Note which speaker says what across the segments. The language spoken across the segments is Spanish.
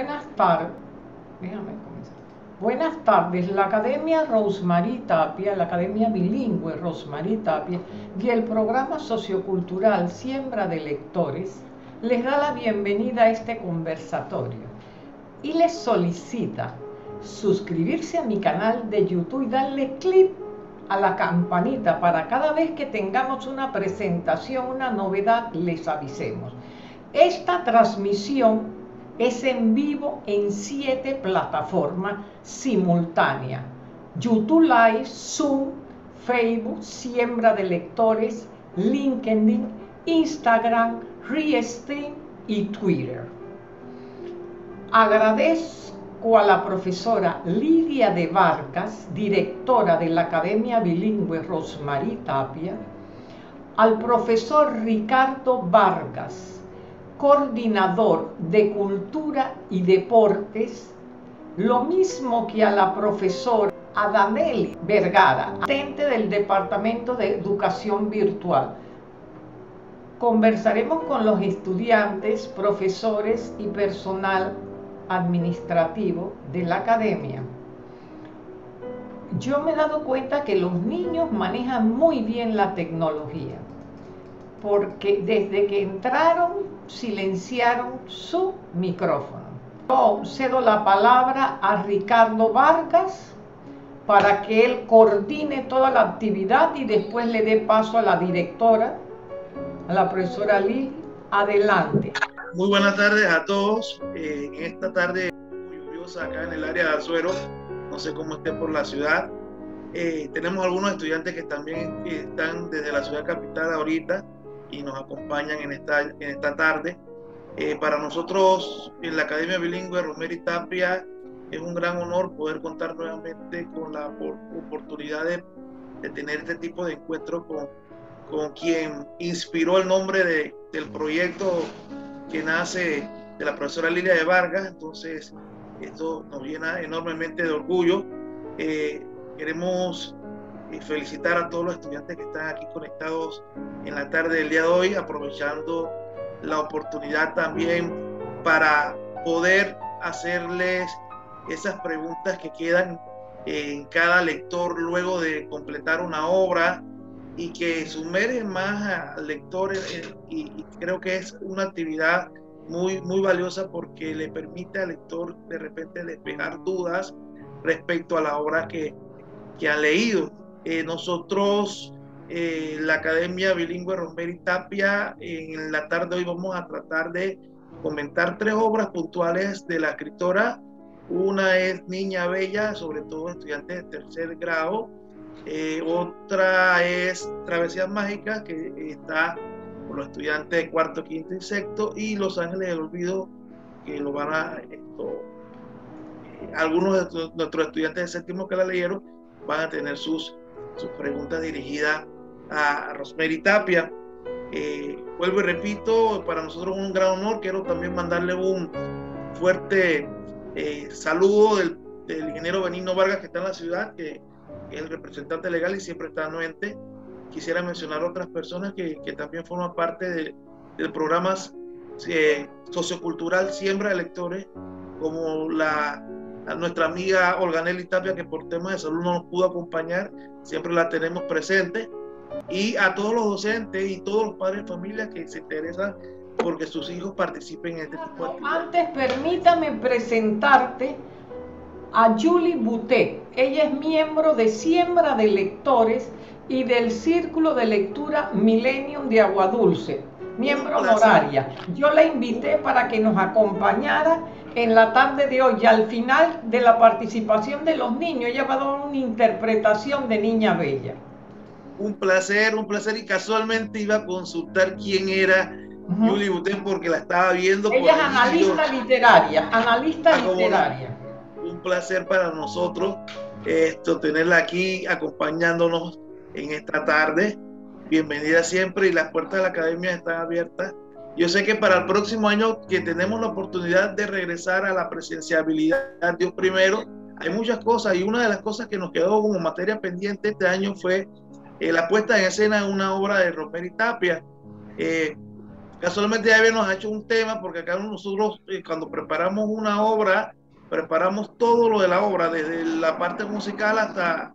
Speaker 1: Buenas tardes. Buenas tardes. La Academia Rosemary Tapia, la Academia Bilingüe Rosemary Tapia y el programa sociocultural Siembra de Lectores les da la bienvenida a este conversatorio y les solicita suscribirse a mi canal de YouTube y darle clic a la campanita para cada vez que tengamos una presentación, una novedad, les avisemos. Esta transmisión es en vivo en siete plataformas simultáneas. YouTube Live, Zoom, Facebook, Siembra de Lectores, LinkedIn, Instagram, Restream y Twitter. Agradezco a la profesora Lidia de Vargas, directora de la Academia Bilingüe Rosmarie Tapia, al profesor Ricardo Vargas, coordinador de Cultura y Deportes, lo mismo que a la profesora Adaneli Vergara, asistente del Departamento de Educación Virtual. Conversaremos con los estudiantes, profesores y personal administrativo de la academia. Yo me he dado cuenta que los niños manejan muy bien la tecnología, porque desde que entraron silenciaron su micrófono. Cedo la palabra a Ricardo Vargas para que él coordine toda la actividad y después le dé paso a la directora, a la profesora Lili. Adelante.
Speaker 2: Muy buenas tardes a todos. Eh, en esta tarde muy lluviosa acá en el área de Azuero, no sé cómo esté por la ciudad. Eh, tenemos algunos estudiantes que también están desde la ciudad capital ahorita y nos acompañan en esta, en esta tarde. Eh, para nosotros en la Academia Bilingüe Romero y Tapia es un gran honor poder contar nuevamente con la oportunidad de, de tener este tipo de encuentros con, con quien inspiró el nombre de, del proyecto que nace de la profesora Lilia de Vargas. Entonces, esto nos llena enormemente de orgullo. Eh, queremos felicitar a todos los estudiantes que están aquí conectados en la tarde del día de hoy, aprovechando la oportunidad también para poder hacerles esas preguntas que quedan en cada lector luego de completar una obra y que sumergen más al lector y, creo que es una actividad muy, muy valiosa porque le permite al lector de repente despejar dudas respecto a la obra que, que ha leído. Eh, nosotros, eh, la Academia Bilingüe Romero y Tapia, en la tarde hoy vamos a tratar de comentar tres obras puntuales de la escritora. Una es Niña Bella, sobre todo estudiantes de tercer grado. Eh, otra es Travesías Mágicas, que está por los estudiantes de cuarto, quinto y sexto. Y Los Ángeles del Olvido, que lo van a... Esto, algunos de nuestros estudiantes de séptimo que la leyeron van a tener sus su pregunta dirigida a Rosemary Tapia. Eh, vuelvo y repito, para nosotros un gran honor. Quiero también mandarle un fuerte eh, saludo del, ingeniero Benigno Vargas que está en la ciudad, que, es el representante legal y siempre está anuente. Quisiera mencionar otras personas que, que también forman parte de, del programa eh, sociocultural Siembra de Lectores, como la a nuestra amiga Olganelli Tapia, que por temas de salud no nos pudo acompañar, siempre la tenemos presente, y a todos los docentes y todos los padres de familia que se interesan porque sus hijos participen en este tipo de actividades.
Speaker 1: Antes, permítame presentarte a Julie Boutet. Ella es miembro de Siembra de Lectores y del Círculo de Lectura Millennium de Agua Dulce, miembro honoraria. Yo la invité para que nos acompañara en la tarde de hoy y al final de la participación de los niños, ella va a dar una interpretación de Niña Bella.
Speaker 2: Un placer, un placer y casualmente iba a consultar quién era Julie Buten porque la estaba viendo.
Speaker 1: Ella es analista literaria, analista ah, literaria.
Speaker 2: Un placer para nosotros esto, tenerla aquí acompañándonos en esta tarde. Bienvenida siempre y las puertas de la academia están abiertas yo sé que para el próximo año que tenemos la oportunidad de regresar a la presenciabilidad, Dios primero, hay muchas cosas y una de las cosas que nos quedó como materia pendiente este año fue eh, la puesta en escena de una obra de Romero y Tapia. Eh, Casualmente Javier nos ha hecho un tema porque acá nosotros eh, cuando preparamos una obra, preparamos todo lo de la obra, desde la parte musical hasta,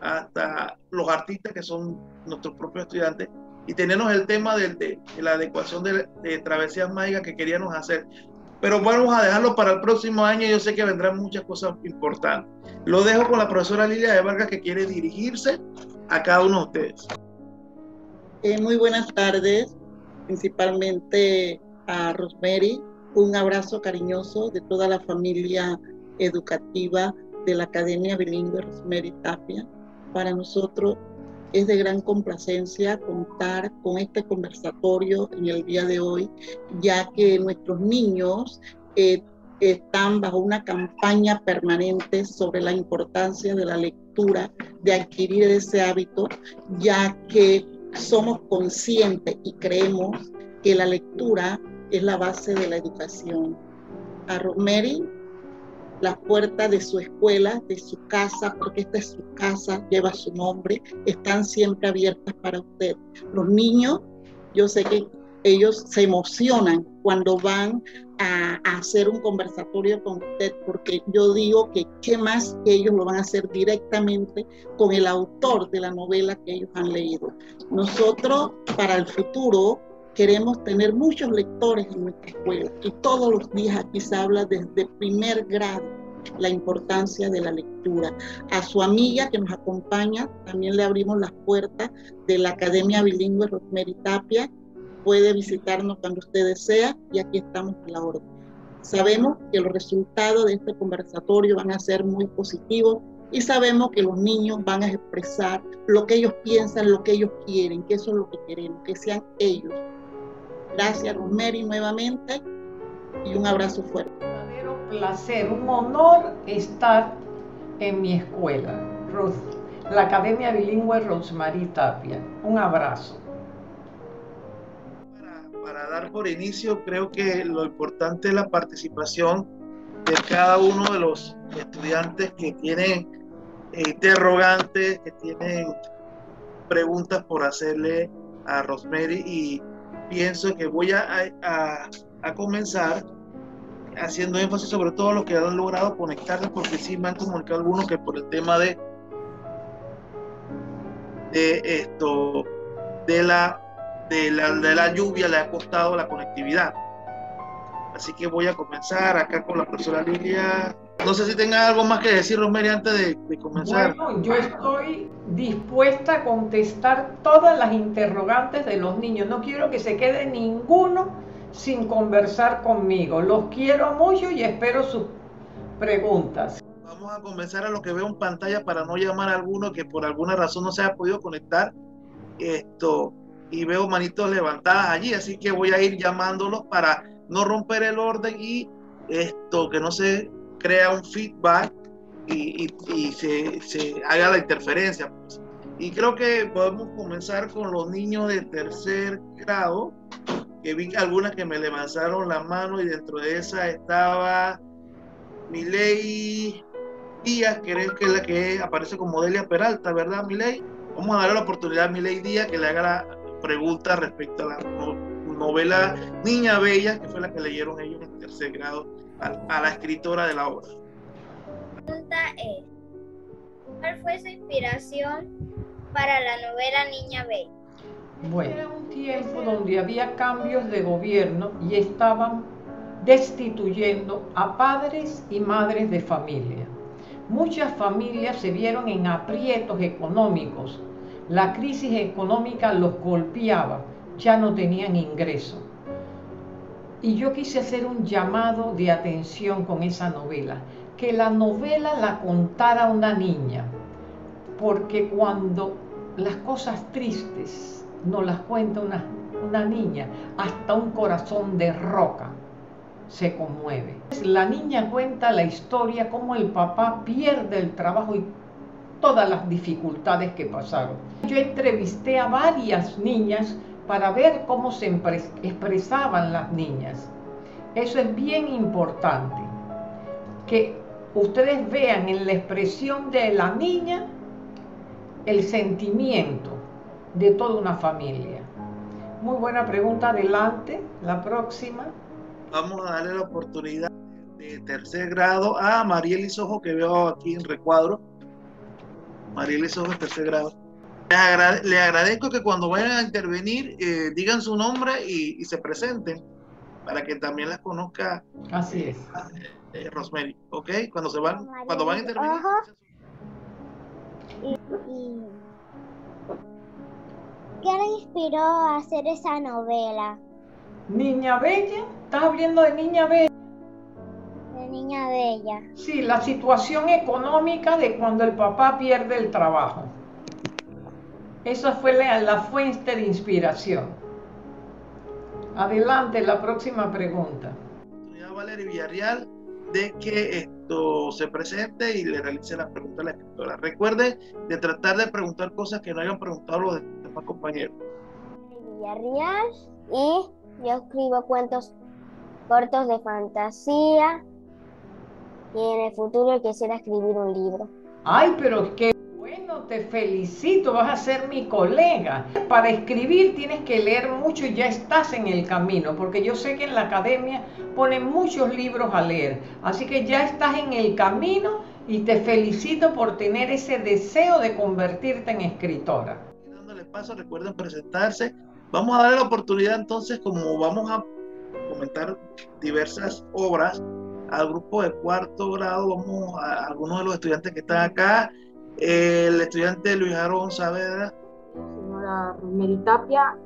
Speaker 2: hasta los artistas que son nuestros propios estudiantes y tenemos el tema de, de, la adecuación de, de, travesías mágicas que queríamos hacer. Pero vamos a dejarlo para el próximo año. Yo sé que vendrán muchas cosas importantes. Lo dejo con la profesora Lilia de Vargas que quiere dirigirse a cada uno de ustedes.
Speaker 3: Eh, muy buenas tardes principalmente a Rosemary, un abrazo cariñoso de toda la familia educativa de la Academia Bilingüe Rosemary Tapia. Para nosotros es de gran complacencia contar con este conversatorio en el día de hoy, ya que nuestros niños eh, están bajo una campaña permanente sobre la importancia de la lectura, de adquirir ese hábito, ya que somos conscientes y creemos que la lectura es la base de la educación. A Rosemary, las puertas de su escuela, de su casa, porque esta es su casa, lleva su nombre, están siempre abiertas para usted. Los niños, yo sé que ellos se emocionan cuando van a, a, hacer un conversatorio con usted, porque yo digo que qué más que ellos lo van a hacer directamente con el autor de la novela que ellos han leído. Nosotros, para el futuro, queremos tener muchos lectores en nuestra escuela y todos los días aquí se habla desde primer grado la importancia de la lectura. A su amiga que nos acompaña, también le abrimos las puertas de la Academia Bilingüe Rosemary Tapia, puede visitarnos cuando usted desea y aquí estamos a la orden. Sabemos que los resultados de este conversatorio van a ser muy positivos y sabemos que los niños van a expresar lo que ellos piensan, lo que ellos quieren, que eso es lo que queremos, que sean ellos. Gracias, Rosemary, nuevamente y un abrazo fuerte.
Speaker 1: Un verdadero placer, un honor estar en mi escuela, la Academia Bilingüe Rosemary Tapia. Un abrazo
Speaker 2: para dar por inicio, creo que lo importante es la participación de cada uno de los estudiantes que tienen interrogantes, que tienen preguntas por hacerle a Rosemary y pienso que voy a, a, a comenzar haciendo énfasis sobre todo lo que han logrado conectarles porque sí me han comunicado algunos que por el tema de de esto de la de la, de la lluvia le ha costado la conectividad. Así que voy a comenzar acá con la profesora Lilia. No sé si tenga algo más que decir, Rosemary, antes de, de, comenzar.
Speaker 1: Bueno, yo estoy dispuesta a contestar todas las interrogantes de los niños. No quiero que se quede ninguno sin conversar conmigo. Los quiero mucho y espero sus preguntas.
Speaker 2: Vamos a comenzar a lo que veo en pantalla para no llamar a alguno que por alguna razón no se haya podido conectar. Esto, y veo manitos levantadas allí, así que voy a ir llamándolos para no romper el orden y esto, que no se crea un feedback y, y, y se, se, haga la interferencia. Pues. Y creo que podemos comenzar con los niños de tercer grado, que vi algunas que me levantaron la mano y dentro de esa estaba Miley Díaz, que es la que aparece como Delia Peralta, ¿verdad, Miley? Vamos a darle la oportunidad a Miley Díaz que le haga la, pregunta respecto a la novela Niña Bella, que fue la que leyeron ellos en tercer grado a, a la escritora de la obra.
Speaker 4: La pregunta es, ¿cuál fue su inspiración para la novela Niña Bella?
Speaker 1: Bueno, era un tiempo donde había cambios de gobierno y estaban destituyendo a padres y madres de familia. Muchas familias se vieron en aprietos económicos la crisis económica los golpeaba, ya no tenían ingreso. Y yo quise hacer un llamado de atención con esa novela, que la novela la contara una niña, porque cuando las cosas tristes no las cuenta una, una niña, hasta un corazón de roca se conmueve. La niña cuenta la historia, cómo el papá pierde el trabajo y todas las dificultades que pasaron. Yo entrevisté a varias niñas para ver cómo se expresaban las niñas. Eso es bien importante, que ustedes vean en la expresión de la niña el sentimiento de toda una familia. Muy buena pregunta. Adelante, la próxima.
Speaker 2: Vamos a darle la oportunidad de tercer grado a Mariel Ojo, que veo aquí en recuadro. Mariel Ojo, tercer grado. Le, agradezco que cuando vayan a intervenir eh, digan su nombre y, se presenten para que también las conozca.
Speaker 1: Así es.
Speaker 2: Eh, Rosemary, ¿ok? Cuando se van, cuando van a intervenir.
Speaker 4: ¿Qué le inspiró a hacer esa novela?
Speaker 1: Niña Bella, ¿estás hablando de Niña Bella?
Speaker 4: De Niña Bella.
Speaker 1: Sí, la situación económica de cuando el papá pierde el trabajo. Esa fue la, fuente de inspiración. Adelante, la próxima pregunta.
Speaker 2: Valeria Villarreal de que esto se presente y le realice la pregunta a la escritora. Recuerde de tratar de preguntar cosas que no hayan preguntado los demás compañeros.
Speaker 4: Villarreal y yo escribo cuentos cortos de fantasía y en el futuro quisiera escribir un libro.
Speaker 1: Ay, pero qué bueno, te felicito, vas a ser mi colega. Para escribir tienes que leer mucho y ya estás en el camino, porque yo sé que en la academia ponen muchos libros a leer. Así que ya estás en el camino y te felicito por tener ese deseo de convertirte en escritora.
Speaker 2: Dándole paso, recuerden presentarse. Vamos a darle la oportunidad entonces, como vamos a comentar diversas obras al grupo de cuarto grado, vamos a algunos de los estudiantes que están acá el estudiante Luis Aaron Saavedra.
Speaker 5: Señora Rosemary Tapia,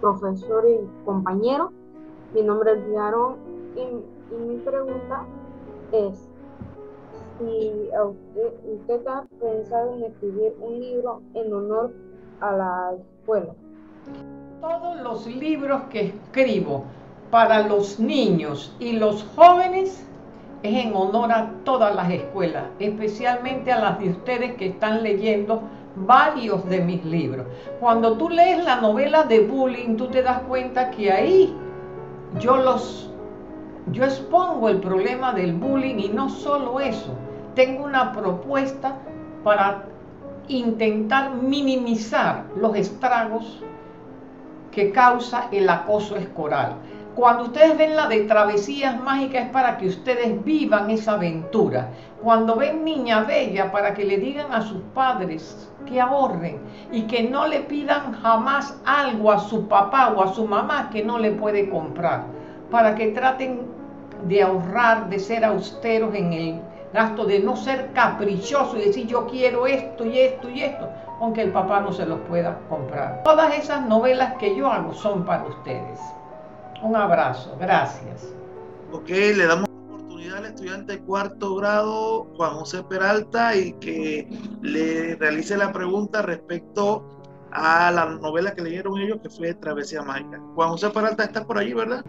Speaker 5: profesor y compañero. Mi nombre es Luis Aaron y, mi pregunta es si usted, usted ha pensado en escribir un libro en honor a la escuela.
Speaker 1: Todos los libros que escribo para los niños y los jóvenes es en honor a todas las escuelas, especialmente a las de ustedes que están leyendo varios de mis libros. Cuando tú lees la novela de bullying, tú te das cuenta que ahí yo los yo expongo el problema del bullying y no solo eso, tengo una propuesta para intentar minimizar los estragos que causa el acoso escolar. Cuando ustedes ven la de travesías mágicas es para que ustedes vivan esa aventura. Cuando ven niña bella para que le digan a sus padres que ahorren y que no le pidan jamás algo a su papá o a su mamá que no le puede comprar. Para que traten de ahorrar, de ser austeros en el gasto, de no ser caprichosos y decir yo quiero esto y esto y esto, aunque el papá no se los pueda comprar. Todas esas novelas que yo hago son para ustedes. Un abrazo, gracias.
Speaker 2: Ok, le damos oportunidad al estudiante de cuarto grado, Juan José Peralta, y que le realice la pregunta respecto a la novela que leyeron ellos, que fue Travesía Mágica. Juan José Peralta está por allí, ¿verdad?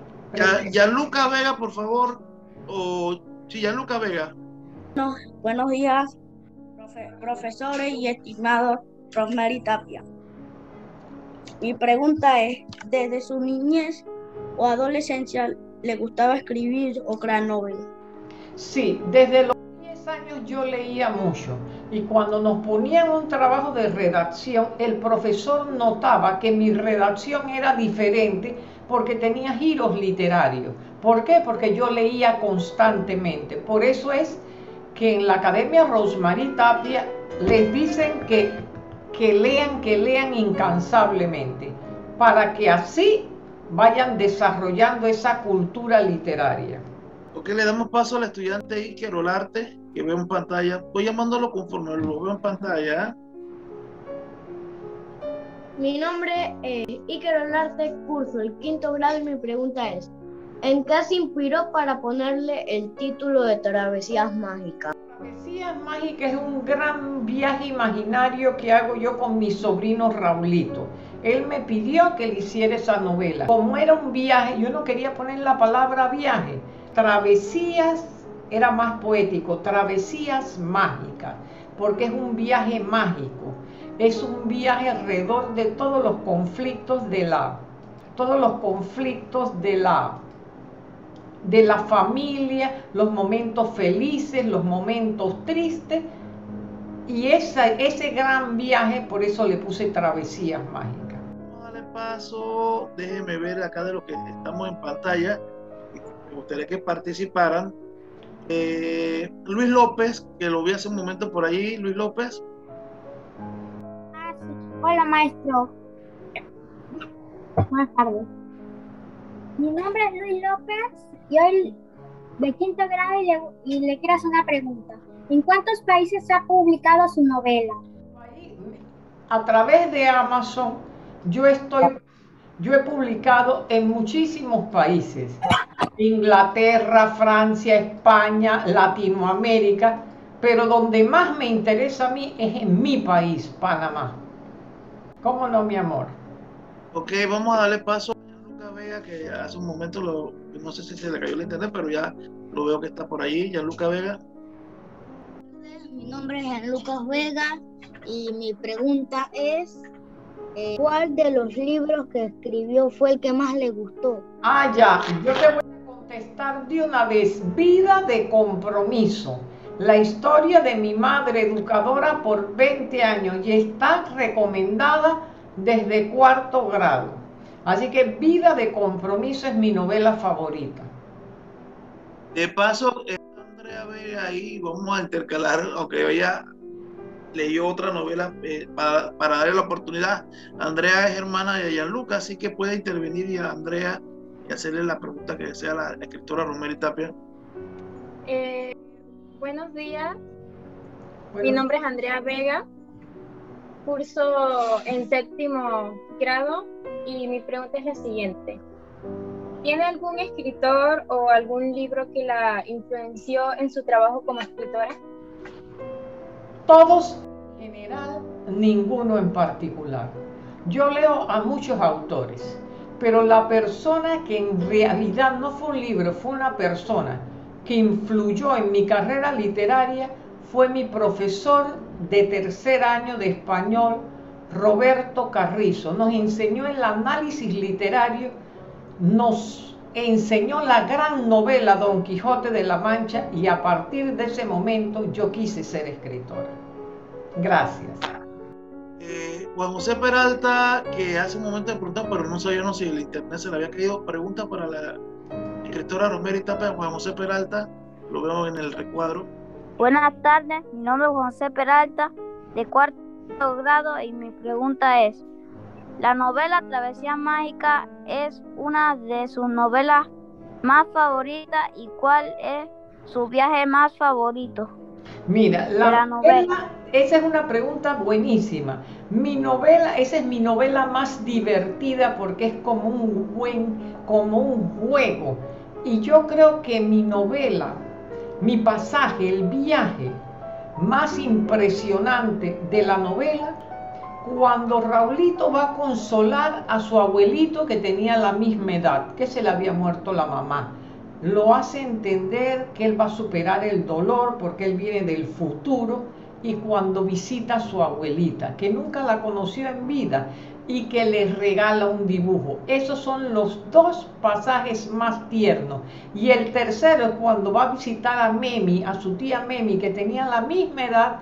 Speaker 2: Ya, Luca Vega, por favor. O, sí, Luca Vega.
Speaker 6: No, buenos días, profesores y estimados Rosemary Tapia. Mi pregunta es, desde su niñez, o adolescencia le gustaba escribir o crear novelas?
Speaker 1: Sí, desde los 10 años yo leía mucho y cuando nos ponían un trabajo de redacción, el profesor notaba que mi redacción era diferente porque tenía giros literarios. ¿Por qué? Porque yo leía constantemente. Por eso es que en la Academia Rosemary Tapia les dicen que, que lean, que lean incansablemente, para que así vayan desarrollando esa cultura literaria.
Speaker 2: Ok, le damos paso al estudiante Iker Olarte, que veo en pantalla. Voy llamándolo conforme lo veo en pantalla.
Speaker 7: Mi nombre es Iker Olarte, curso el quinto grado y mi pregunta es, ¿en qué se inspiró para ponerle el título de Travesías Mágicas?
Speaker 1: Travesías Mágicas es un gran viaje imaginario que hago yo con mi sobrino Raulito él me pidió que le hiciera esa novela. Como era un viaje, yo no quería poner la palabra viaje. Travesías era más poético, travesías mágicas, porque es un viaje mágico. Es un viaje alrededor de todos los conflictos de la todos los conflictos de la de la familia, los momentos felices, los momentos tristes, y ese gran viaje, por eso le puse travesías mágicas
Speaker 2: paso, déjenme ver acá de lo que estamos en pantalla, me gustaría que participaran. Eh, Luis López, que lo vi hace un momento por ahí, Luis López.
Speaker 8: Ah, sí. Hola, maestro. Buenas tardes. Mi nombre es Luis López y hoy de quinto grado y le, y le quiero hacer una pregunta. ¿En cuántos países se ha publicado su novela?
Speaker 1: A través de Amazon, yo estoy, yo he publicado en muchísimos países. Inglaterra, Francia, España, Latinoamérica, pero donde más me interesa a mí es en mi país, Panamá. ¿Cómo no, mi amor?
Speaker 2: Ok, vamos a darle paso a Lucas Vega, que hace un momento lo, no sé si se le cayó el internet, pero ya lo veo que está por ahí. Gianluca Vega.
Speaker 9: Mi nombre es Gianluca Vega y mi pregunta es, eh, ¿cuál de los libros que escribió fue el que más le gustó?
Speaker 1: Ah, ya, yo te voy a contestar de una vez. Vida de compromiso. La historia de mi madre educadora por 20 años y está recomendada desde cuarto grado. Así que Vida de compromiso es mi novela favorita.
Speaker 2: De paso, eh, Andrea ve ahí, vamos a intercalar, aunque ella leyó otra novela eh, para, para, darle la oportunidad. Andrea es hermana de Gianluca, así que puede intervenir y a Andrea y hacerle la pregunta que desea la escritora Romero Tapia.
Speaker 10: Eh, buenos días, bueno. mi nombre es Andrea Vega, curso en séptimo grado y mi pregunta es la siguiente. ¿Tiene algún escritor o algún libro que la influenció en su trabajo como escritora?
Speaker 1: Todos en general, ninguno en particular. Yo leo a muchos autores, pero la persona que en realidad no fue un libro, fue una persona que influyó en mi carrera literaria fue mi profesor de tercer año de español, Roberto Carrizo. Nos enseñó el análisis literario, nos enseñó la gran novela Don Quijote de la Mancha y a partir de ese momento yo quise ser escritora. Gracias.
Speaker 2: Eh, Juan José Peralta, que hace un momento me preguntó, pero no sabíamos si el internet se le había caído. Pregunta para la escritora Romero Tapia, Juan José Peralta, lo veo en el recuadro.
Speaker 11: Buenas tardes, mi nombre es Juan José Peralta, de cuarto grado, y mi pregunta es, la novela Travesía Mágica es una de sus novelas más favoritas y cuál es su viaje más favorito.
Speaker 1: Mira, la, la novela, novela, esa es una pregunta buenísima. Mi novela, esa es mi novela más divertida porque es como un buen, como un juego. Y yo creo que mi novela, mi pasaje, el viaje más impresionante de la novela, cuando Raulito va a consolar a su abuelito que tenía la misma edad, que se le había muerto la mamá. Lo hace entender que él va a superar el dolor porque él viene del futuro y cuando visita a su abuelita, que nunca la conoció en vida y que le regala un dibujo. Esos son los dos pasajes más tiernos. Y el tercero es cuando va a visitar a Memi, a su tía Memi, que tenía la misma edad,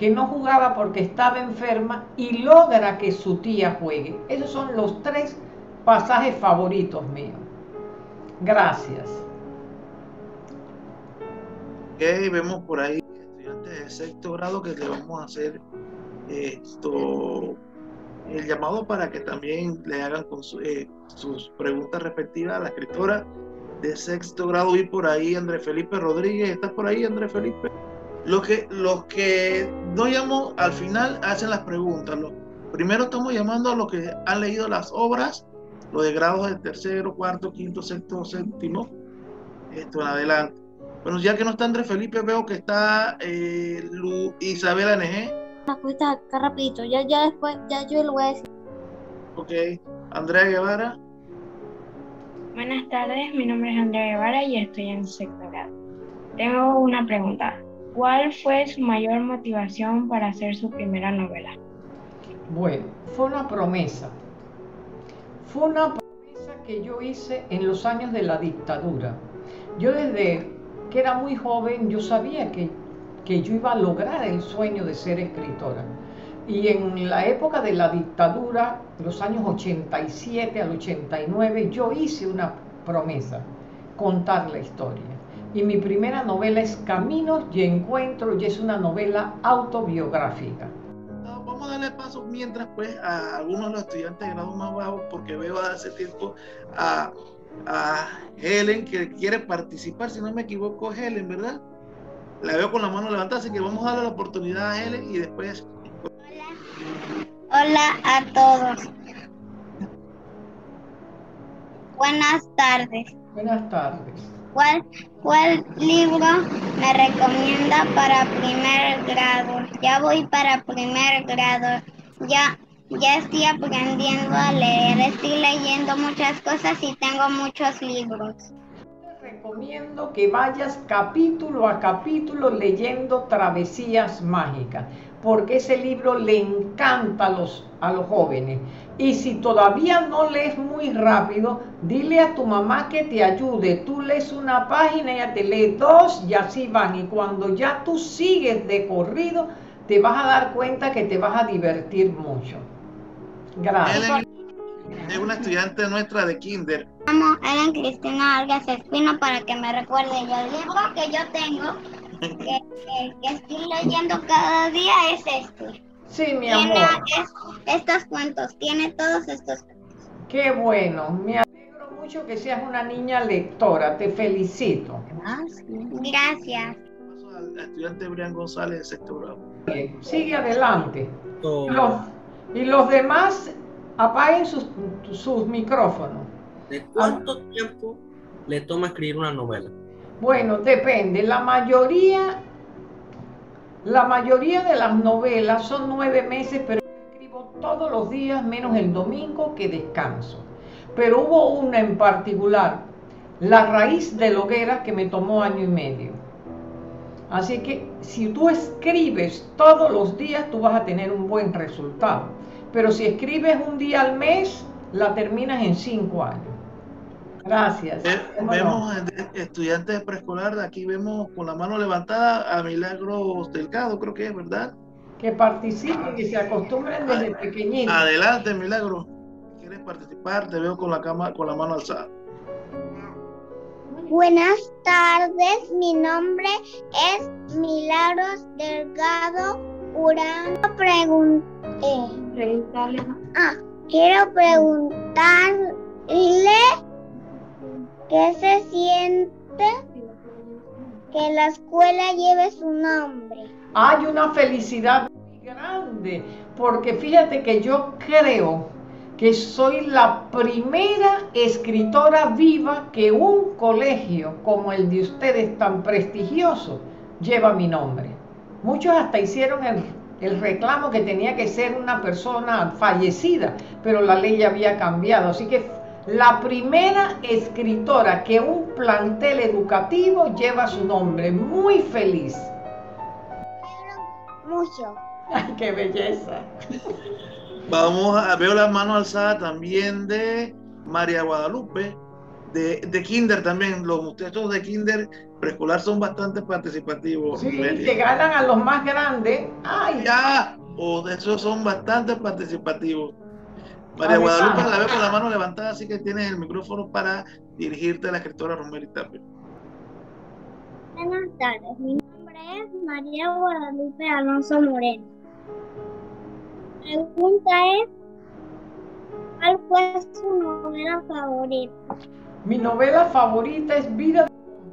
Speaker 1: que no jugaba porque estaba enferma y logra que su tía juegue. Esos son los tres pasajes favoritos míos. Gracias.
Speaker 2: Ok, vemos por ahí estudiantes de sexto grado que le vamos a hacer esto el llamado para que también le hagan eh, sus preguntas respectivas a la escritora de sexto grado y por ahí André Felipe Rodríguez, ¿estás por ahí André Felipe? Los que, los que no llamo al final hacen las preguntas. Los, primero estamos llamando a los que han leído las obras, los de grados de tercero, cuarto, quinto, sexto, séptimo, esto en adelante. Bueno, ya que no está André Felipe, veo que está eh, Lu, Isabela NG
Speaker 12: las acá rapidito, ya, ya después, ya yo lo voy a decir.
Speaker 2: Ok, Andrea Guevara.
Speaker 13: Buenas tardes, mi nombre es Andrea Guevara y estoy en sexto grado. Tengo una pregunta. ¿Cuál fue su mayor motivación para hacer su primera novela?
Speaker 1: Bueno, fue una promesa. Fue una promesa que yo hice en los años de la dictadura. Yo desde que era muy joven, yo sabía que que yo iba a lograr el sueño de ser escritora. Y en la época de la dictadura, los años 87 al 89, yo hice una promesa, contar la historia. Y mi primera novela es Caminos y Encuentros y es una novela autobiográfica.
Speaker 2: Vamos a darle paso mientras pues a algunos de los estudiantes de grado más bajo, porque veo hace tiempo a, a Helen que quiere participar, si no me equivoco, Helen, ¿verdad? La veo con la mano levantada, así que vamos a darle la oportunidad a Helen y después
Speaker 9: Hola a todos. Buenas tardes.
Speaker 1: Buenas tardes.
Speaker 9: ¿Cuál, ¿Cuál libro me recomienda para primer grado? Ya voy para primer grado. Ya, ya estoy aprendiendo a leer. Estoy leyendo muchas cosas y tengo muchos libros.
Speaker 1: Te recomiendo que vayas capítulo a capítulo leyendo Travesías Mágicas porque ese libro le encanta a los, a los jóvenes. Y si todavía no lees muy rápido, dile a tu mamá que te ayude. Tú lees una página, ella te lee dos y así van. Y cuando ya tú sigues de corrido, te vas a dar cuenta que te vas a divertir mucho. Gracias.
Speaker 2: es una estudiante nuestra de Kinder.
Speaker 9: Vamos, Ellen Cristina Algas Espino para que me recuerde yo el libro que yo tengo que, estoy leyendo cada día es este.
Speaker 1: Sí, mi amor.
Speaker 9: Tiene estos cuentos, tiene todos estos cuentos.
Speaker 1: Qué bueno, me alegro mucho que seas una niña lectora, te felicito.
Speaker 9: Gracias. Gracias.
Speaker 2: Al estudiante Brian González, sexto grado.
Speaker 1: Sigue adelante. y los demás apaguen sus, sus micrófonos.
Speaker 14: ¿De cuánto tiempo le toma escribir una novela?
Speaker 1: Bueno, depende. La mayoría, la mayoría de las novelas son nueve meses, pero escribo todos los días menos el domingo que descanso. Pero hubo una en particular, La raíz de hoguera, que me tomó año y medio. Así que si tú escribes todos los días, tú vas a tener un buen resultado. Pero si escribes un día al mes, la terminas en cinco años. Gracias.
Speaker 2: vemos estudiantes de preescolar, aquí vemos con la mano levantada a Milagros Delgado, creo que es, ¿verdad?
Speaker 1: Que participen, que se acostumbren desde pequeñitos.
Speaker 2: Adelante, Milagro. ¿Quieres participar? Te veo con la, cama, con la mano alzada.
Speaker 9: Buenas tardes, mi nombre es Milagros Delgado Urano. Preguntarle. Ah, quiero preguntarle ¿Qué se siente que la escuela lleve su nombre?
Speaker 1: Hay una felicidad muy grande, porque fíjate que yo creo que soy la primera escritora viva que un colegio como el de ustedes tan prestigioso lleva mi nombre. Muchos hasta hicieron el, el, reclamo que tenía que ser una persona fallecida, pero la ley había cambiado. Así que la primera escritora que un plantel educativo lleva su nombre. Muy feliz.
Speaker 9: Mucho.
Speaker 1: Ay, qué belleza.
Speaker 2: Vamos a veo la mano alzada también de María Guadalupe, de, de Kinder también. Los muchachos de Kinder preescolar son bastante participativos.
Speaker 1: Sí, que ganan a los más grandes. Ay.
Speaker 2: Ya, o de esos son bastante participativos. María Guadalupe la veo con la mano levantada, así que tienes el micrófono para dirigirte a la escritora Romero Tapia.
Speaker 9: Buenas tardes, mi nombre es María Guadalupe Alonso Moreno. La pregunta es, ¿cuál fue su novela favorita?
Speaker 1: Mi novela favorita es Vida de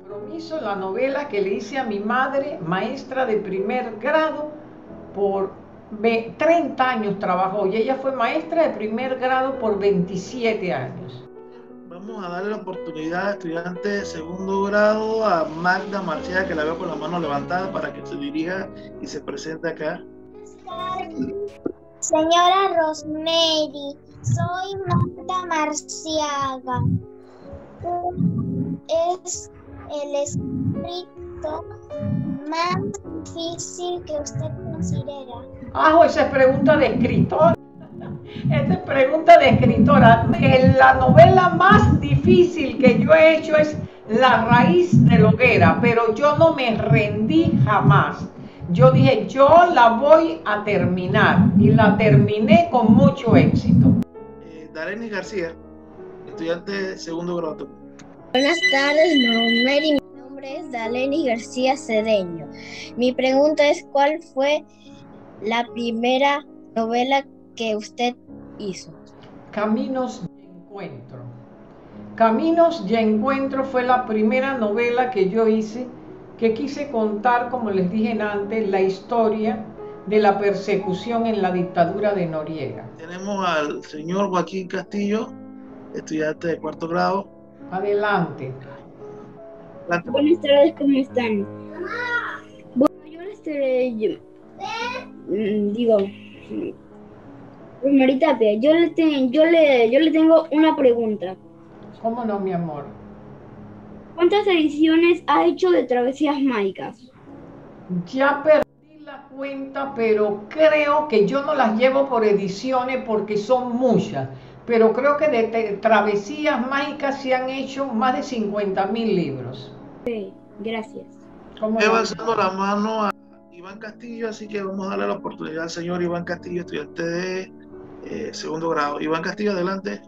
Speaker 1: Compromiso, la novela que le hice a mi madre, maestra de primer grado, por 30 años trabajó y ella fue maestra de primer grado por 27 años.
Speaker 2: Vamos a darle la oportunidad a estudiante de segundo grado a Magda Marcial, que la veo con la mano levantada para que se dirija y se presente acá.
Speaker 9: Señora Rosemary, soy Magda Marciaga. Es el escrito más difícil que usted considera.
Speaker 1: Ah, esa es pregunta de escritora. Esa es pregunta de escritora. La novela más difícil que yo he hecho es La raíz de la hoguera, pero yo no me rendí jamás. yo dije, yo la voy a terminar y la terminé con mucho éxito.
Speaker 2: Eh, Dareni García, estudiante de segundo grado.
Speaker 7: Buenas tardes, Mary. Mi nombre es Daleni García Cedeño. Mi pregunta es, ¿cuál fue la primera novela que usted hizo?
Speaker 1: Caminos de Encuentro. Caminos y Encuentro fue la primera novela que yo hice, que quise contar, como les dije antes, la historia de la persecución en la dictadura de Noriega.
Speaker 2: Tenemos al señor Joaquín Castillo, estudiante de cuarto grado.
Speaker 1: Adelante.
Speaker 15: Buenas tardes, ¿cómo están? Bueno, yo les estaré, mm, digo, Marita yo le, yo, le, yo le tengo una pregunta.
Speaker 1: ¿Cómo no, mi amor?
Speaker 15: ¿Cuántas ediciones ha hecho de Travesías Mágicas?
Speaker 1: Ya perdí la cuenta, pero creo que yo no las llevo por ediciones porque son muchas. Pero creo que de Travesías Mágicas se han hecho más de 50 mil libros.
Speaker 15: Sí, gracias.
Speaker 2: ¿Cómo He la mano a Iván Castillo, así que vamos a darle la oportunidad al señor Iván Castillo, estudiante de eh, segundo grado. Iván Castillo, adelante.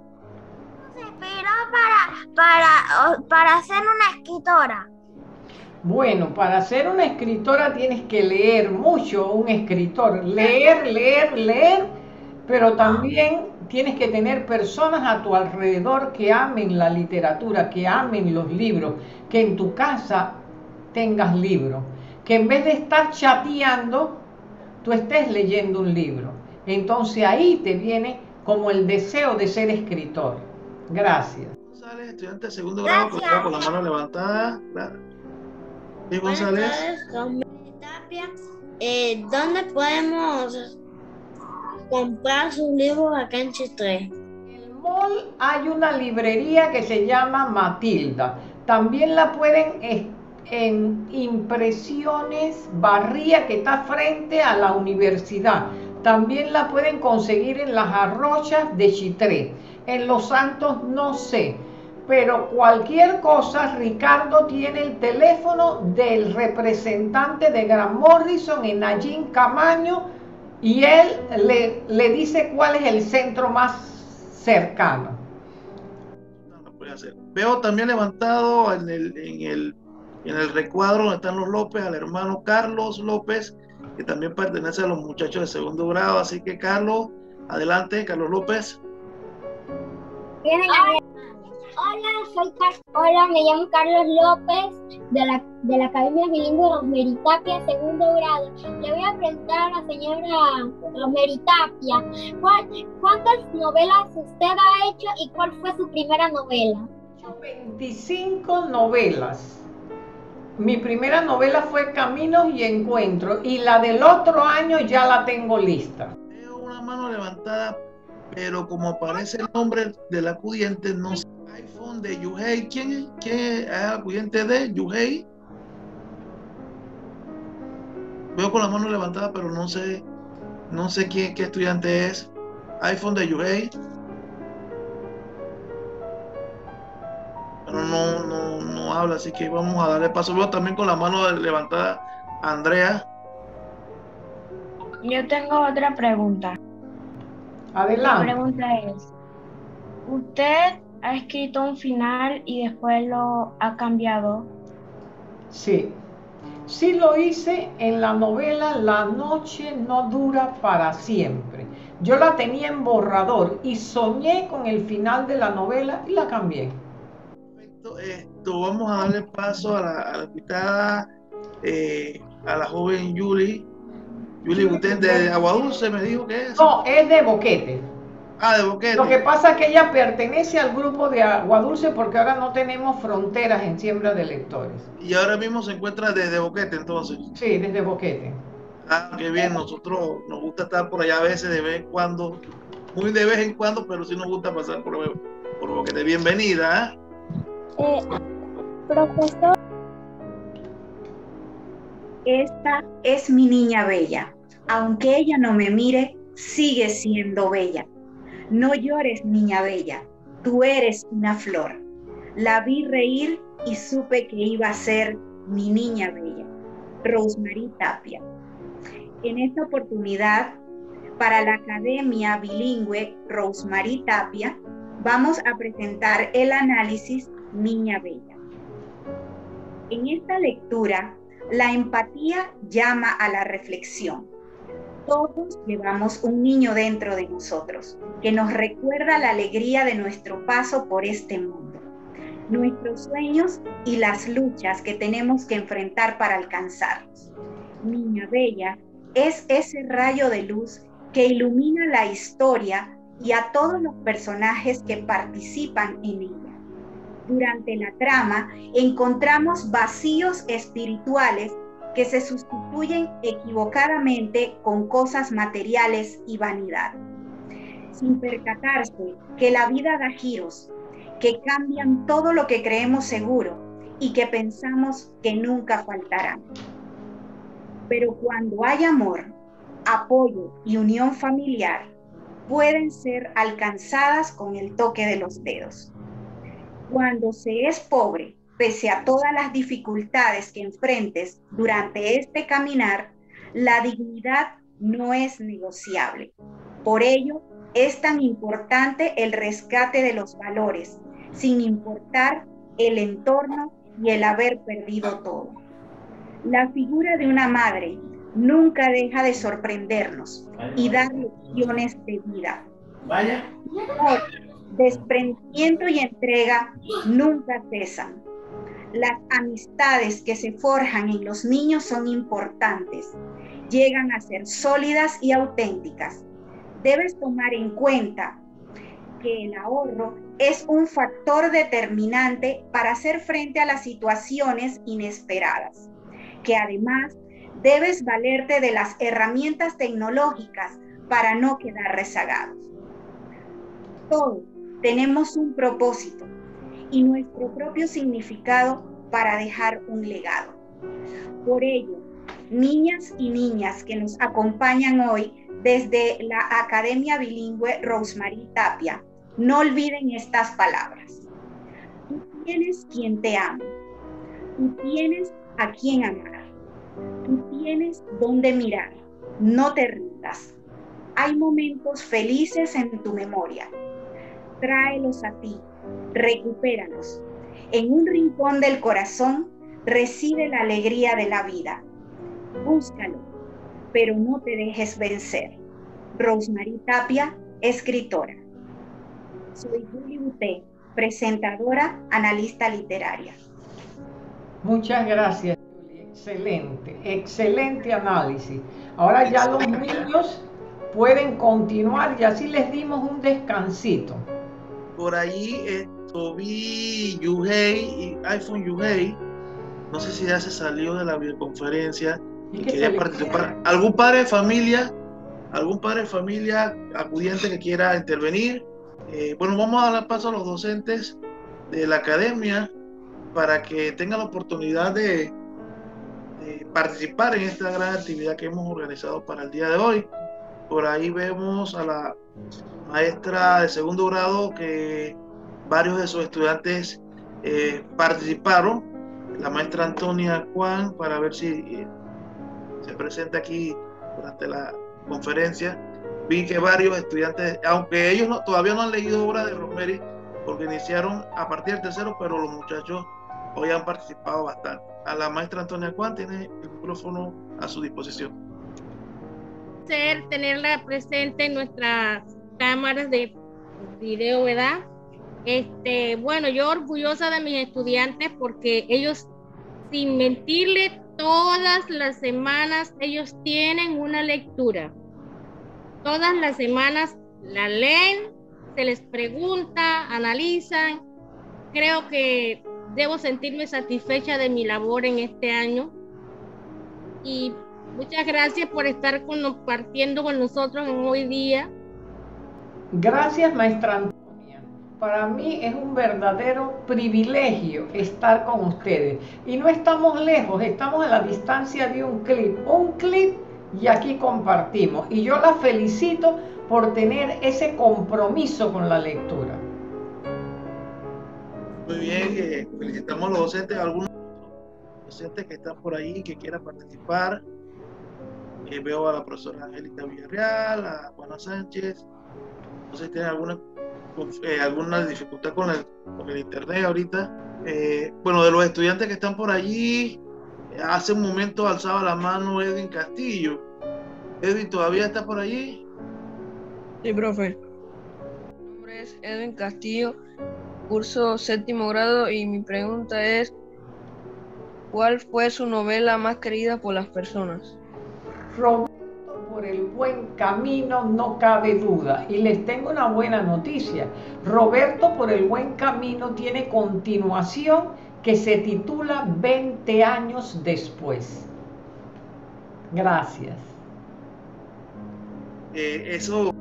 Speaker 8: Pero para, para, para ser una escritora.
Speaker 1: Bueno, para ser una escritora tienes que leer mucho, un escritor. Leer, leer, leer, pero también tienes que tener personas a tu alrededor que amen la literatura, que amen los libros, que en tu casa tengas libros, que en vez de estar chateando, tú estés leyendo un libro. Entonces ahí te viene como el deseo de ser escritor. Gracias.
Speaker 2: González, estudiante de segundo grado, con la mano levantada.
Speaker 16: Luis González. Eh, ¿Dónde podemos comprar sus libros acá en Chitré?
Speaker 1: En el mall hay una librería que se llama Matilda. También la pueden en Impresiones Barría, que está frente a la universidad. También la pueden conseguir en las arrochas de Chitré. En Los Santos no sé. Pero cualquier cosa, Ricardo tiene el teléfono del representante de Gran Morrison en Allín Camaño y él le, le dice cuál es el centro más cercano.
Speaker 2: Veo también levantado en el, en el recuadro donde están los López al hermano Carlos López que también pertenece a los muchachos de segundo grado. Así que Carlos, adelante, Carlos López.
Speaker 8: Hola, soy Hola, me llamo Carlos López de la, de la Academia Bilingüe Rosemary Tapia, segundo grado. Le voy a preguntar a la señora Rosemary Tapia, ¿cuántas novelas usted ha hecho y cuál fue su primera novela?
Speaker 1: 25 novelas. Mi primera novela fue Caminos y Encuentros y la del otro año ya la tengo lista.
Speaker 2: Tengo una mano levantada, pero como aparece el nombre del acudiente, no sé. iPhone de Yuhei. ¿Quién, ¿Quién es el acudiente de Yuhei? Veo con la mano levantada, pero no sé, no sé quién, qué estudiante es. iPhone de Yuhei. Pero no, no, habla, así que vamos a darle paso. Veo también con la mano levantada Andrea.
Speaker 13: Yo tengo otra pregunta.
Speaker 1: Adelante.
Speaker 13: La pregunta es, ¿usted ha escrito un final y después lo ha cambiado?
Speaker 1: Sí. Sí lo hice en la novela La noche no dura para siempre. Yo la tenía en borrador y soñé con el final de la novela y la cambié
Speaker 2: esto, vamos a darle paso a la, a la invitada, eh, a la joven Yuli. Yuli, usted de Aguadulce me dijo que es.
Speaker 1: No, es de Boquete.
Speaker 2: Ah, de Boquete.
Speaker 1: Lo que pasa es que ella pertenece al grupo de Aguadulce porque ahora no tenemos fronteras en siembra de lectores.
Speaker 2: Y ahora mismo se encuentra desde Boquete, entonces.
Speaker 1: Sí, desde Boquete.
Speaker 2: Ah, qué bien. Nosotros nos gusta estar por allá a veces de vez en cuando, muy de vez en cuando, pero sí nos gusta pasar por, por Boquete. Bienvenida. ¿eh?
Speaker 17: Eh, profesor, esta es mi niña bella. Aunque ella no me mire, sigue siendo bella. No llores, niña bella, tú eres una flor. La vi reír y supe que iba a ser mi niña bella. Rosemary Tapia. En esta oportunidad, para la Academia Bilingüe Rosemary Tapia, vamos a presentar el análisis Niña Bella. En esta lectura, la empatía llama a la reflexión. Todos llevamos un niño dentro de nosotros que nos recuerda la alegría de nuestro paso por este mundo, nuestros sueños y las luchas que tenemos que enfrentar para alcanzarlos. Niña Bella es ese rayo de luz que ilumina la historia y a todos los personajes que participan en ella. Durante la trama encontramos vacíos espirituales que se sustituyen equivocadamente con cosas materiales y vanidad, sin percatarse que la vida da giros, que cambian todo lo que creemos seguro y que pensamos que nunca faltarán. Pero cuando hay amor, apoyo y unión familiar, pueden ser alcanzadas con el toque de los dedos. Cuando se es pobre, pese a todas las dificultades que enfrentes durante este caminar, la dignidad no es negociable. Por ello, es tan importante el rescate de los valores, sin importar el entorno y el haber perdido todo. La figura de una madre nunca deja de sorprendernos y dar lecciones de vida.
Speaker 2: Vaya.
Speaker 17: Desprendimiento y entrega nunca cesan. Las amistades que se forjan en los niños son importantes, llegan a ser sólidas y auténticas. Debes tomar en cuenta que el ahorro es un factor determinante para hacer frente a las situaciones inesperadas, que además debes valerte de las herramientas tecnológicas para no quedar rezagados. Todos tenemos un propósito y nuestro propio significado para dejar un legado. Por ello, niñas y niñas que nos acompañan hoy desde la Academia Bilingüe Rosemary Tapia, no olviden estas palabras. Tú tienes quien te ama. Tú tienes a quien amar. Tú tienes dónde mirar. No te rindas. Hay momentos felices en tu memoria. Tráelos a ti. Recupéralos. En un rincón del corazón reside la alegría de la vida. Búscalo, pero no te dejes vencer. Rosemary Tapia, escritora. Soy Julie Buté, presentadora, analista literaria.
Speaker 1: Muchas gracias excelente, excelente análisis. Ahora ya los niños pueden continuar y así les dimos un descansito.
Speaker 2: Por ahí esto vi Yuhei, iPhone Yuhei, no sé si ya se salió de la videoconferencia y quería participar. ¿Algún padre de familia, algún padre de familia acudiente que quiera intervenir? Eh, bueno, vamos a dar paso a los docentes de la academia para que tengan la oportunidad de participar en esta gran actividad que hemos organizado para el día de hoy. Por ahí vemos a la maestra de segundo grado que varios de sus estudiantes eh, participaron. La maestra Antonia Juan, para ver si eh, se presenta aquí durante la conferencia. Vi que varios estudiantes, aunque ellos no, todavía no han leído obra de Rosemary, porque iniciaron a partir del tercero, pero los muchachos hoy han participado bastante a la maestra Antonia Juan, tiene el micrófono a su disposición.
Speaker 18: Tenerla presente en nuestras cámaras de video, ¿verdad? Este, bueno, yo orgullosa de mis estudiantes porque ellos, sin mentirle, todas las semanas ellos tienen una lectura. Todas las semanas la leen, se les pregunta, analizan. Creo que debo sentirme satisfecha de mi labor en este año. Y muchas gracias por estar compartiendo con nosotros en hoy día.
Speaker 1: Gracias, maestra Antonia. Para mí es un verdadero privilegio estar con ustedes. Y no estamos lejos, estamos a la distancia de un clip. Un clip y aquí compartimos. Y yo la felicito por tener ese compromiso con la lectura.
Speaker 2: Muy bien, felicitamos a los docentes, algunos docentes que están por ahí que quieran participar. Eh, veo a la profesora Angélica Villarreal, a Juana Sánchez. No sé si tiene alguna, eh, alguna dificultad con el, con el internet ahorita. Eh, bueno, de los estudiantes que están por allí, hace un momento alzaba la mano Edwin Castillo. Edwin, ¿todavía está por allí?
Speaker 19: Sí, profe. Mi nombre es Edwin Castillo, curso séptimo grado y mi pregunta es, ¿cuál fue su novela más querida por las personas?
Speaker 1: Roberto por el buen camino no cabe duda. Y les tengo una buena noticia. Roberto por el buen camino tiene continuación que se titula 20 años después. Gracias.
Speaker 2: Eh, eso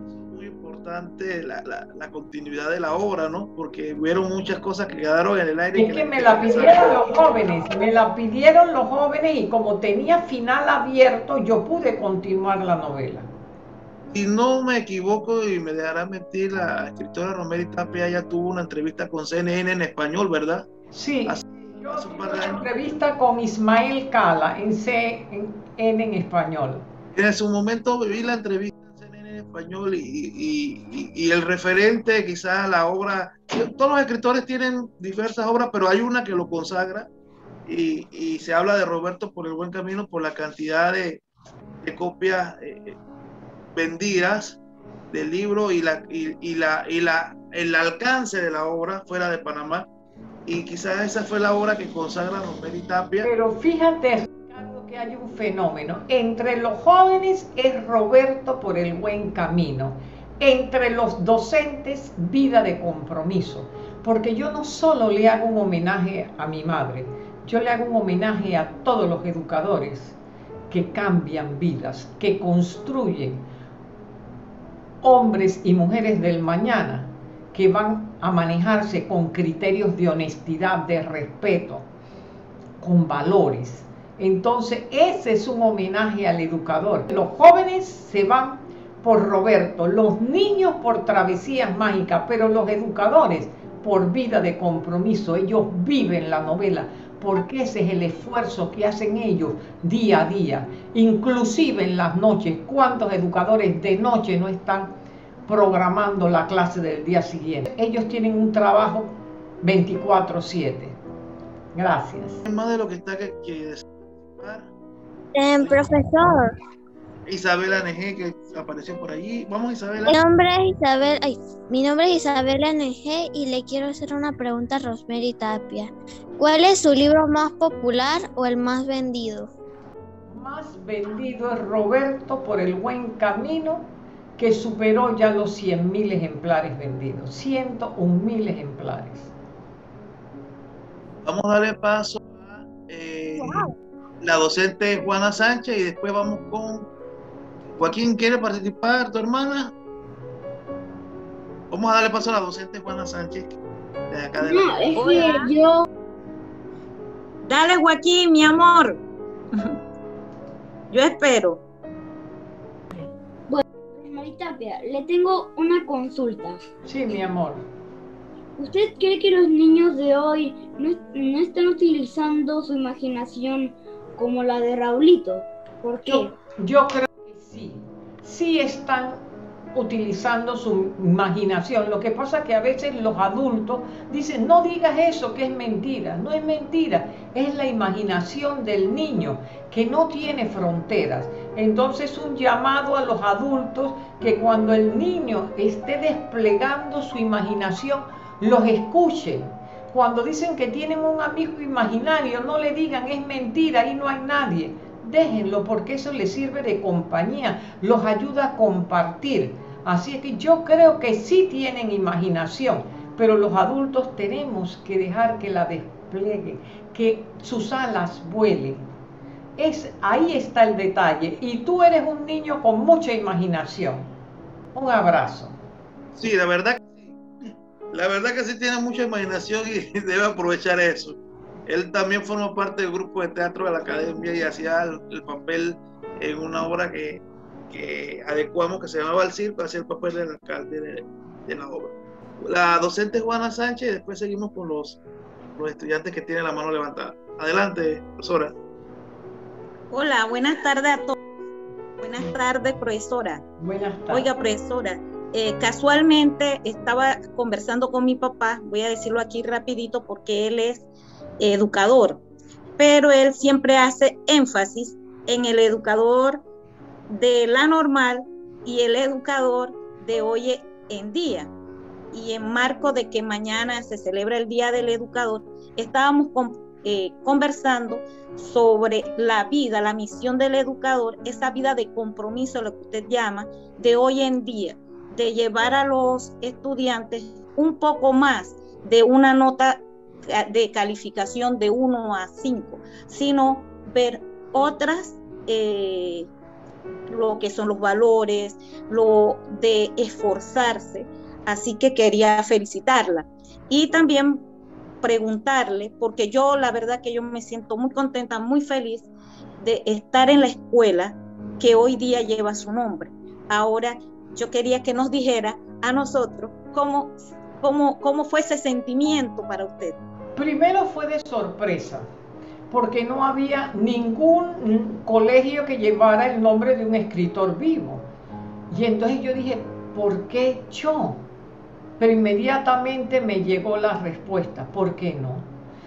Speaker 2: la, la, continuidad de la obra, ¿no? Porque hubieron muchas cosas que quedaron en el aire.
Speaker 1: Es que, me la pidieron los jóvenes, me la pidieron los jóvenes y como tenía final abierto, yo pude continuar la novela.
Speaker 2: Si no me equivoco y me dejará mentir, la escritora Romero Tapia ya tuvo una entrevista con CNN en español, ¿verdad?
Speaker 1: Sí. yo tuve una entrevista con Ismael Cala en CNN en español.
Speaker 2: En su momento viví la entrevista español y, el referente, quizás la obra, todos los escritores tienen diversas obras, pero hay una que lo consagra y, se habla de Roberto por el buen camino por la cantidad de, copias eh, vendidas del libro y, la, y, la, y la, el alcance de la obra fuera de Panamá. Y quizás esa fue la obra que consagra Romero Tapia.
Speaker 1: Pero fíjate, que hay un fenómeno. Entre los jóvenes es Roberto por el buen camino. Entre los docentes, vida de compromiso. Porque yo no solo le hago un homenaje a mi madre, yo le hago un homenaje a todos los educadores que cambian vidas, que construyen hombres y mujeres del mañana que van a manejarse con criterios de honestidad, de respeto, con valores entonces, ese es un homenaje al educador. Los jóvenes se van por Roberto, los niños por travesías mágicas, pero los educadores por vida de compromiso. Ellos viven la novela porque ese es el esfuerzo que hacen ellos día a día, inclusive en las noches. ¿Cuántos educadores de noche no están programando la clase del día siguiente? Ellos tienen un trabajo 24/7. Gracias.
Speaker 2: Más de lo que está que,
Speaker 9: eh, profesor.
Speaker 2: Isabela NG que apareció por allí. Vamos Isabela.
Speaker 9: Mi nombre es Isabel, mi nombre es Isabela NG y le quiero hacer una pregunta a Rosemary Tapia. ¿Cuál es su libro más popular o el más vendido?
Speaker 1: Más vendido es Roberto por el buen camino que superó ya los 100.000 ejemplares vendidos. 101 mil ejemplares.
Speaker 2: Vamos a darle paso a eh, la docente Juana Sánchez y después vamos con Joaquín. ¿Quiere participar, tu hermana? Vamos a darle paso a la docente Juana Sánchez. De acá de
Speaker 15: no, es que yo.
Speaker 17: Dale, Joaquín, mi amor. Yo espero.
Speaker 15: Bueno, Tapia, le tengo una consulta.
Speaker 1: Sí, mi amor.
Speaker 15: ¿Usted cree que los niños de hoy no, no están utilizando su imaginación como la de Raulito. ¿Por qué?
Speaker 1: Yo, creo que sí. Sí están utilizando su imaginación. Lo que pasa es que a veces los adultos dicen, no digas eso, que es mentira. No es mentira, es la imaginación del niño que no tiene fronteras. Entonces un llamado a los adultos que cuando el niño esté desplegando su imaginación, los escuchen cuando dicen que tienen un amigo imaginario, no le digan es mentira, ahí no hay nadie. Déjenlo porque eso les sirve de compañía, los ayuda a compartir. Así es que yo creo que sí tienen imaginación, pero los adultos tenemos que dejar que la desplieguen, que sus alas vuelen. Es, ahí está el detalle. Y tú eres un niño con mucha imaginación. Un abrazo.
Speaker 2: Sí, la verdad la verdad que sí tiene mucha imaginación y debe aprovechar eso. Él también forma parte del grupo de teatro de la academia y hacía el, papel en una obra que, que, adecuamos que se llamaba El Circo, hacía el papel del alcalde de, la obra. La docente Juana Sánchez, después seguimos con los, los estudiantes que tienen la mano levantada. Adelante, profesora.
Speaker 17: Hola, buenas tardes a todos.
Speaker 20: Buenas tardes, profesora.
Speaker 1: Buenas tardes.
Speaker 20: Oiga, profesora, eh, casualmente estaba conversando con mi papá, voy a decirlo aquí rapidito porque él es educador, pero él siempre hace énfasis en el educador de la normal y el educador de hoy en día. Y en marco de que mañana se celebra el Día del Educador, estábamos eh, conversando sobre la vida, la misión del educador, esa vida de compromiso, lo que usted llama, de hoy en día, de llevar a los estudiantes un poco más de una nota de calificación de 1 a 5, sino ver otras, eh, lo que son los valores, lo de esforzarse. Así que quería felicitarla. Y también preguntarle, porque yo la verdad que yo me siento muy contenta, muy feliz de estar en la escuela que hoy día lleva su nombre. Ahora yo quería que nos dijera a nosotros cómo, cómo, cómo fue ese sentimiento para usted.
Speaker 1: Primero fue de sorpresa, porque no había ningún colegio que llevara el nombre de un escritor vivo. Y entonces yo dije, ¿por qué yo? Pero inmediatamente me llegó la respuesta, ¿por qué no?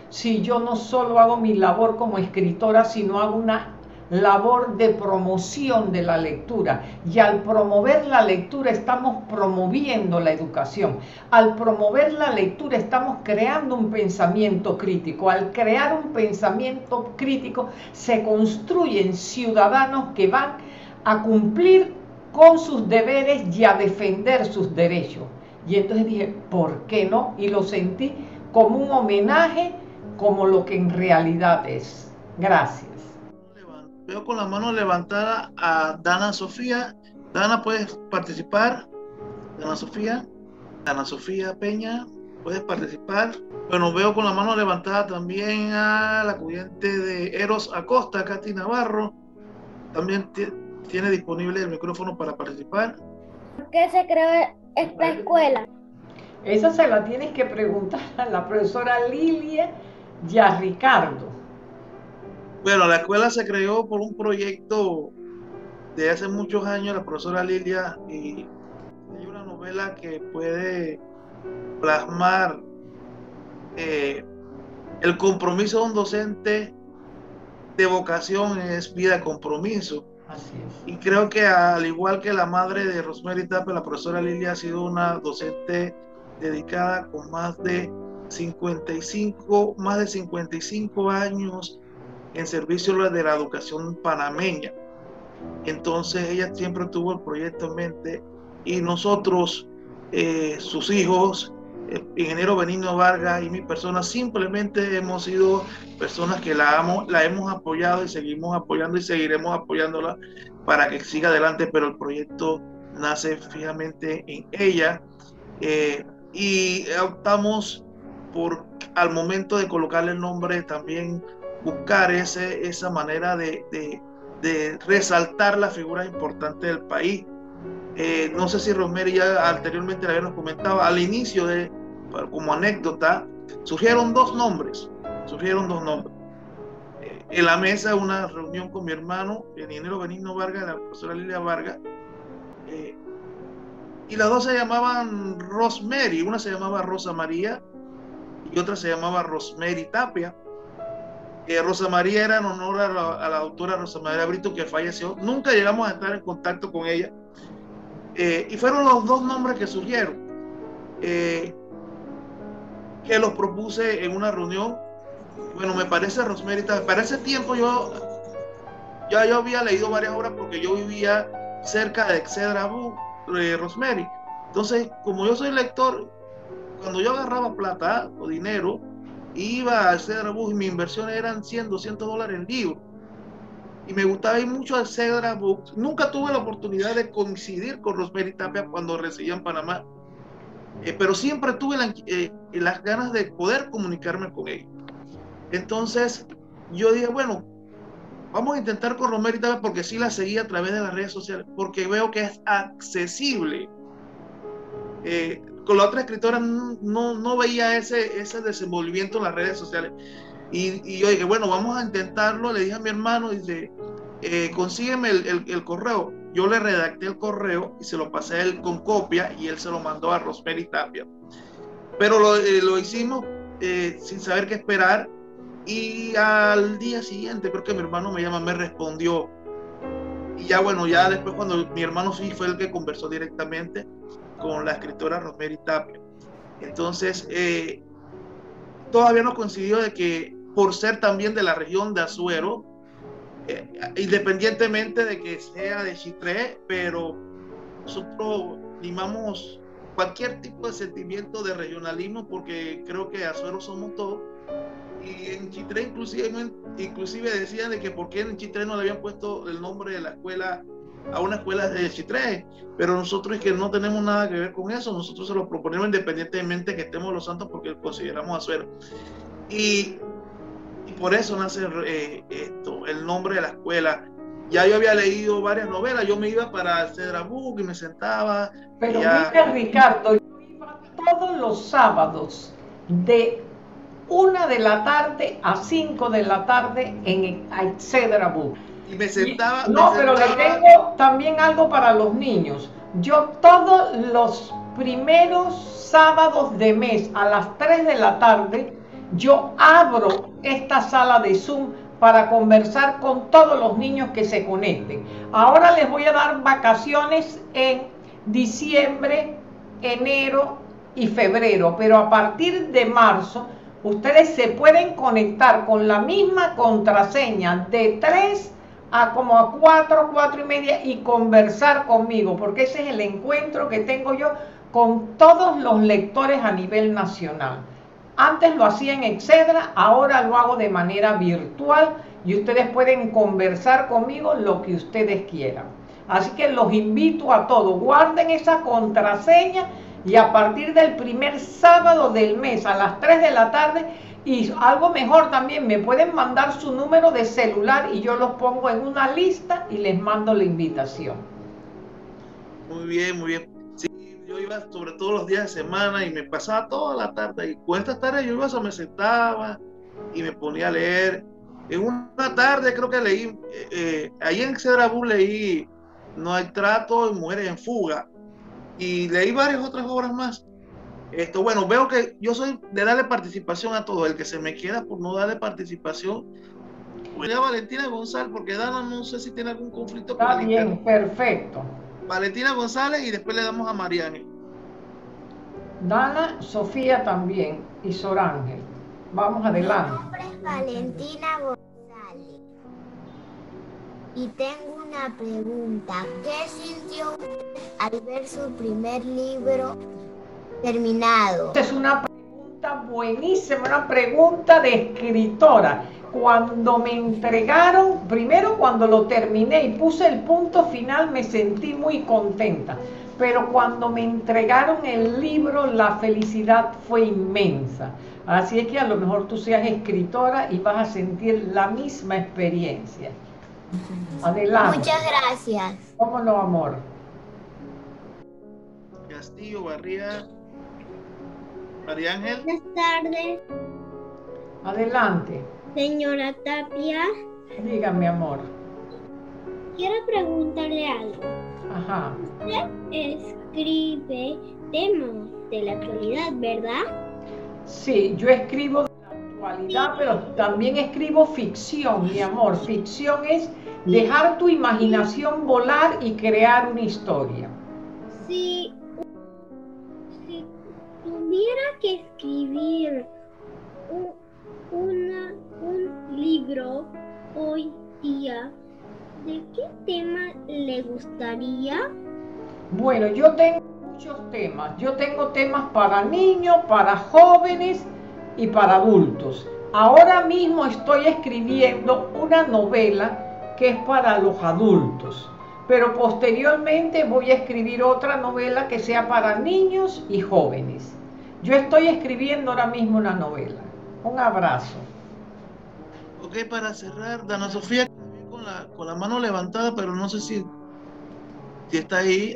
Speaker 1: Si yo no solo hago mi labor como escritora, sino hago una labor de promoción de la lectura. Y al promover la lectura estamos promoviendo la educación. Al promover la lectura estamos creando un pensamiento crítico. Al crear un pensamiento crítico se construyen ciudadanos que van a cumplir con sus deberes y a defender sus derechos. Y entonces dije, ¿por qué no? Y lo sentí como un homenaje, como lo que en realidad es. Gracias.
Speaker 2: Veo con la mano levantada a Dana Sofía. Dana, ¿puedes participar? Dana Sofía. Dana Sofía Peña, ¿puedes participar? Bueno, veo con la mano levantada también a la cubriente de Eros Acosta, Katy Navarro. También tiene disponible el micrófono para participar.
Speaker 8: ¿Por qué se creó esta escuela?
Speaker 1: Esa se la tienes que preguntar a la profesora Lilia y a Ricardo.
Speaker 2: Bueno, la escuela se creó por un proyecto de hace muchos años, la profesora Lilia, y hay una novela que puede plasmar eh, el compromiso de un docente de vocación es vida compromiso. Y creo que al igual que la madre de Rosemary Tapia, la profesora Lilia ha sido una docente dedicada con más de 55, más de 55 años en servicio de la educación panameña. Entonces ella siempre tuvo el proyecto en mente y nosotros, eh, sus hijos, el ingeniero Benigno Vargas y mi persona, simplemente hemos sido personas que la, la hemos apoyado y seguimos apoyando y seguiremos apoyándola para que siga adelante, pero el proyecto nace fijamente en ella eh, y optamos por al momento de colocarle el nombre también buscar ese, esa manera de, de, de resaltar la figura importante del país. Eh, no sé si Rosemary ya anteriormente le habíamos comentado, al inicio de, como anécdota, surgieron dos nombres, surgieron dos nombres. Eh, en la mesa, una reunión con mi hermano, el ingeniero Benigno Vargas la profesora Lilia Vargas, eh, y las dos se llamaban Rosemary, una se llamaba Rosa María y otra se llamaba Rosemary Tapia. Rosa María era en honor a la, doctora Rosa María Brito que falleció. Nunca llegamos a estar en contacto con ella. Eh, y fueron los dos nombres que surgieron. Eh, que los propuse en una reunión. Bueno, me parece Rosemary. Para ese tiempo yo ya yo había leído varias obras porque yo vivía cerca de Excedra de Rosemary. Entonces, como yo soy lector, cuando yo agarraba plata o dinero, iba a Cedra Books y mi inversión eran 100, 200 dólares en libro. Y me gustaba ir mucho a Cedra Books. Nunca tuve la oportunidad de coincidir con Rosemary Tapia cuando residía en Panamá. Eh, pero siempre tuve eh, las ganas de poder comunicarme con ella. Entonces, yo dije, bueno, vamos a intentar con Rosemary Tapia porque sí la seguí a través de las redes sociales, porque veo que es accesible. Eh, con la otra escritora no, no veía ese, ese desenvolvimiento en las redes sociales. Y, yo dije, bueno, vamos a intentarlo. Le dije a mi hermano, dice, eh, consígueme el, correo. Yo le redacté el correo y se lo pasé a él con copia y él se lo mandó a Rosemary Tapia. Pero lo, eh, lo hicimos eh, sin saber qué esperar y al día siguiente, creo que mi hermano me llama, me respondió. Y ya bueno, ya después cuando mi hermano sí fue el que conversó directamente con la escritora Rosemary Tapia. Entonces, todavía no coincidió de que por ser también de la región de Azuero, eh, independientemente de que sea de Chitré, pero nosotros limamos cualquier tipo de sentimiento de regionalismo porque creo que Azuero somos todos. Y en Chitré inclusive, inclusive decían de que por qué en Chitré no le habían puesto el nombre de la escuela a una escuela de Chitré, pero nosotros es que no tenemos nada que ver con eso, nosotros se lo proponemos independientemente que estemos los santos porque consideramos Azuero. Y por eso nace eh, esto, el nombre de la escuela. Ya yo había leído varias novelas, yo me iba para Cedra Book y me sentaba.
Speaker 1: Pero mira, Ricardo, yo iba todos los sábados de una de la tarde a cinco de la tarde en Cedra Book.
Speaker 2: Y me sentaba.
Speaker 1: no, pero le tengo también algo para los niños. Yo todos los primeros sábados de mes a las 3 de la tarde yo abro esta sala de Zoom para conversar con todos los niños que se conecten. Ahora les voy a dar vacaciones en diciembre, enero y febrero, pero a partir de marzo ustedes se pueden conectar con la misma contraseña de 3 a como a 4, 4 y media y conversar conmigo, porque ese es el encuentro que tengo yo con todos los lectores a nivel nacional. Antes lo hacía en Excedra, ahora lo hago de manera virtual y ustedes pueden conversar conmigo lo que ustedes quieran. Así que los invito a todos, guarden esa contraseña y a partir del primer sábado del mes a las 3 de la tarde y algo mejor también, me pueden mandar su número de celular y yo los pongo en una lista y les mando la invitación.
Speaker 2: Muy bien, muy bien yo iba sobre todos los días de semana y me pasaba toda la tarde y cuántas tardes yo iba, a me sentaba y me ponía a leer. En una tarde creo que leí, eh, eh ahí en Cedrabú leí No hay trato y Mujeres en fuga y leí varias otras obras más. Esto, bueno, veo que yo soy de darle participación a todo. El que se me queda por no darle participación, voy a Valentina González, porque Dana no sé si tiene algún conflicto.
Speaker 1: Está bien, perfecto.
Speaker 2: Valentina González y después le damos a Mariani.
Speaker 1: Dana, Sofía también y Sorángel. Vamos adelante.
Speaker 9: Mi nombre es Valentina González y tengo una pregunta. ¿Qué sintió al ver su primer libro terminado?
Speaker 1: Es una pregunta buenísima, una pregunta de escritora cuando me entregaron, primero cuando lo terminé y puse el punto final, me sentí muy contenta. Pero cuando me entregaron el libro, la felicidad fue inmensa. Así es que a lo mejor tú seas escritora y vas a sentir la misma experiencia. Adelante.
Speaker 9: Muchas gracias.
Speaker 1: ¿Cómo no, amor?
Speaker 2: Castillo, Barría. María Ángel.
Speaker 8: Buenas tardes.
Speaker 1: Adelante.
Speaker 8: Señora Tapia.
Speaker 1: Dígame, amor.
Speaker 8: Quiero preguntarle algo.
Speaker 1: Ajá.
Speaker 8: Usted escribe temas de la actualidad, ¿verdad?
Speaker 1: Sí, yo escribo de la actualidad, pero también escribo ficción, mi amor. Ficción es dejar tu imaginación volar y crear una historia.
Speaker 8: Si tuviera que escribir una un libro hoy día, ¿de qué tema le gustaría?
Speaker 1: Bueno, yo tengo muchos temas. Yo tengo temas para niños, para jóvenes y para adultos. Ahora mismo estoy escribiendo una novela que es para los adultos, pero posteriormente voy a escribir otra novela que sea para niños y jóvenes. Yo estoy escribiendo ahora mismo una novela. Un abrazo.
Speaker 2: Ok, para cerrar, Dana Sofía con la, con la mano levantada, pero no sé si, si está ahí.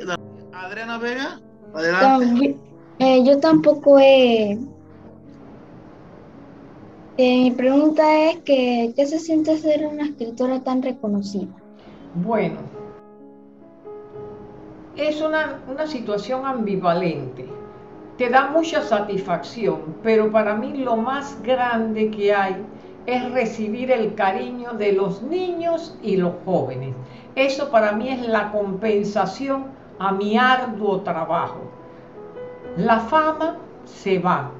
Speaker 2: Adriana Vega, adelante.
Speaker 12: Eh, yo tampoco he... Eh, mi pregunta es que, ¿qué se siente ser una escritora tan reconocida?
Speaker 1: Bueno, es una, una situación ambivalente. Te da mucha satisfacción, pero para mí lo más grande que hay es recibir el cariño de los niños y los jóvenes. Eso para mí es la compensación a mi arduo trabajo. La fama se va,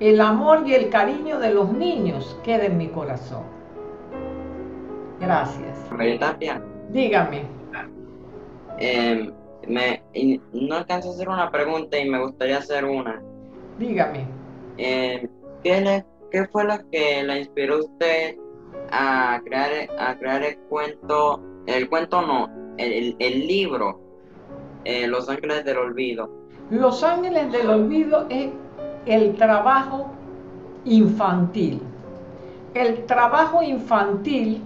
Speaker 1: el amor y el cariño de los niños queda en mi corazón. Gracias. Dígame.
Speaker 21: Eh, me, no alcanzo a hacer una pregunta y me gustaría hacer una.
Speaker 1: Dígame.
Speaker 21: Eh, ¿qué, ¿Qué fue lo que la inspiró usted a crear, a crear el cuento, el cuento no, el, el libro, eh, Los Ángeles del Olvido?
Speaker 1: Los Ángeles del Olvido es el trabajo infantil. El trabajo infantil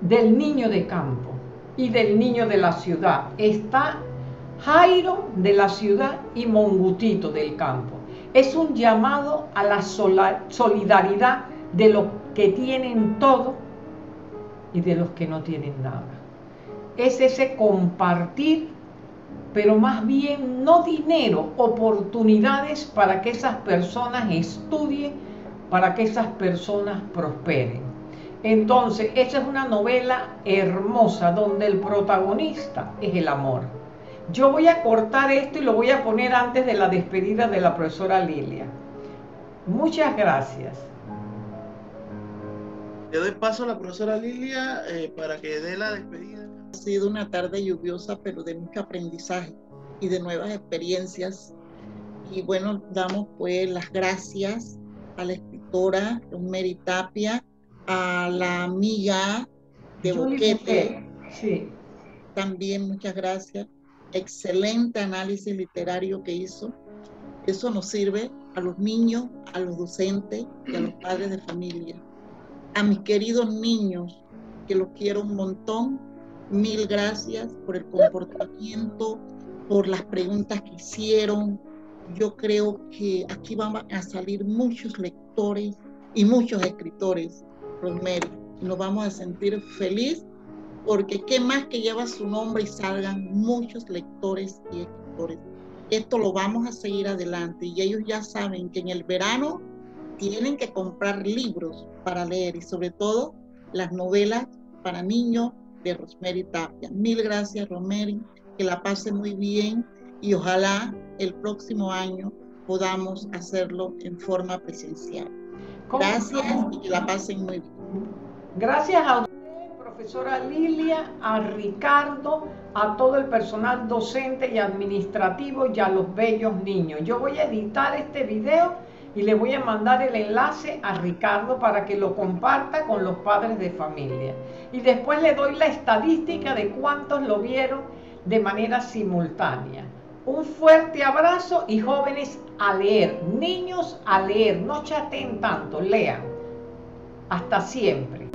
Speaker 1: del niño de campo y del niño de la ciudad. Está Jairo de la ciudad y Mongutito del campo. Es un llamado a la solidaridad de los que tienen todo y de los que no tienen nada. Es ese compartir, pero más bien no dinero, oportunidades para que esas personas estudien, para que esas personas prosperen. Entonces, esa es una novela hermosa donde el protagonista es el amor. Yo voy a cortar esto y lo voy a poner antes de la despedida de la profesora Lilia. Muchas gracias.
Speaker 2: Le doy paso a la profesora Lilia eh, para que dé la despedida.
Speaker 3: Ha sido una tarde lluviosa, pero de mucho aprendizaje y de nuevas experiencias. Y bueno, damos pues las gracias a la escritora Rosemary Tapia, a la amiga de Boquete.
Speaker 1: Sí.
Speaker 3: También muchas gracias. Excelente análisis literario que hizo. Eso nos sirve a los niños, a los docentes y a los padres de familia. A mis queridos niños, que los quiero un montón, mil gracias por el comportamiento, por las preguntas que hicieron. Yo creo que aquí van a salir muchos lectores y muchos escritores Rosemary. Nos vamos a sentir feliz porque qué más que lleva su nombre y salgan muchos lectores y escritores. Esto lo vamos a seguir adelante y ellos ya saben que en el verano tienen que comprar libros para leer y sobre todo las novelas para niños de Rosemary Tapia. Mil gracias Rosemary, que la pase muy bien y ojalá el próximo año podamos hacerlo en forma presencial. Gracias y que la pasen muy bien.
Speaker 1: Gracias a usted, profesora Lilia, a Ricardo, a todo el personal docente y administrativo y a los bellos niños. Yo voy a editar este video y le voy a mandar el enlace a Ricardo para que lo comparta con los padres de familia. Y después le doy la estadística de cuántos lo vieron de manera simultánea. Un fuerte abrazo y jóvenes a leer, niños a leer, no chateen tanto, lean. Hasta siempre.